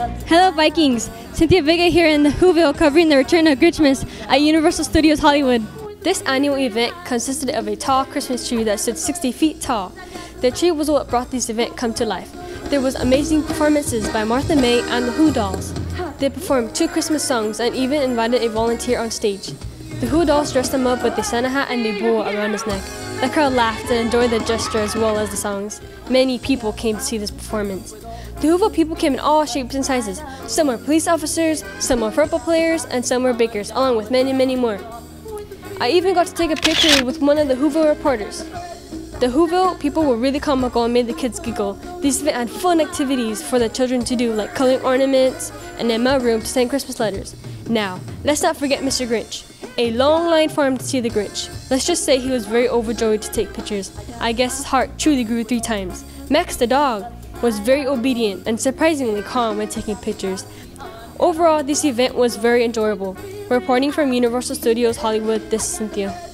Vikings? Cynthia Vega here in the Whoville covering the return of Grinchmas at Universal Studios Hollywood. This annual event consisted of a tall Christmas tree that stood 60 feet tall. The tree was what brought this event come to life. There was amazing performances by Martha May and the Who Dolls. They performed two Christmas songs and even invited a volunteer on stage. The Who Dolls dressed him up with a Santa hat and a bow around his neck. The crowd laughed and enjoyed the gesture as well as the songs. Many people came to see this performance. The Whoville people came in all shapes and sizes. Some were police officers, some were football players, and some were bakers, along with many, many more. I even got to take a picture with one of the Whoville reporters. The Whoville people were really comical and made the kids giggle. These events had fun activities for the children to do, like coloring ornaments and in my room to send Christmas letters. Now, let's not forget Mr. Grinch. A long line formed to see the Grinch. Let's just say he was very overjoyed to take pictures. I guess his heart truly grew three times. Max the dog was very obedient and surprisingly calm when taking pictures. Overall, this event was very enjoyable. Reporting from Universal Studios Hollywood, this is Cynthia.